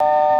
you